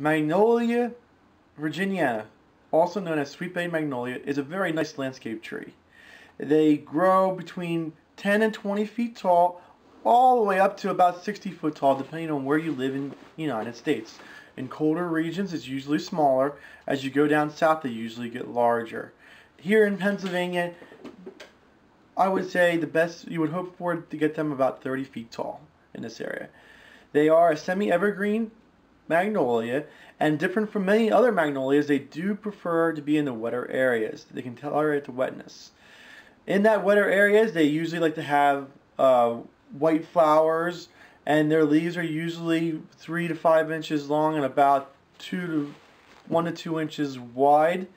Magnolia virginiana, also known as sweet bay magnolia, is a very nice landscape tree. They grow between 10 and 20 feet tall, all the way up to about 60 foot tall, depending on where you live in the United States. In colder regions, it's usually smaller. As you go down south, they usually get larger. Here in Pennsylvania, I would say the best you would hope for to get them about 30 feet tall in this area. They are a semi-evergreen magnolia, and different from many other magnolias, they do prefer to be in the wetter areas. They can tolerate the wetness. In that wetter areas, they usually like to have uh, white flowers, and their leaves are usually three to five inches long and about two to one to two inches wide.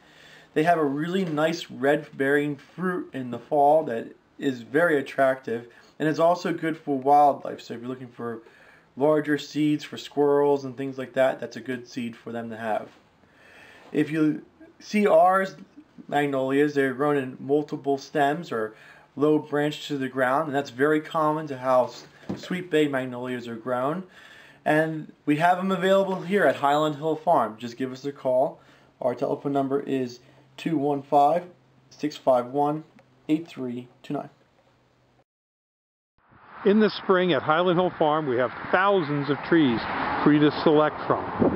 They have a really nice red bearing fruit in the fall that is very attractive, and it's also good for wildlife. So if you're looking for larger seeds for squirrels and things like that, that's a good seed for them to have. If you see ours, magnolias, they're grown in multiple stems or low branch to the ground, and that's very common to how sweet bay magnolias are grown. And we have them available here at Highland Hill Farm. Just give us a call. Our telephone number is 215 651 8329. In the spring at Highland Hill Farm, we have thousands of trees for you to select from.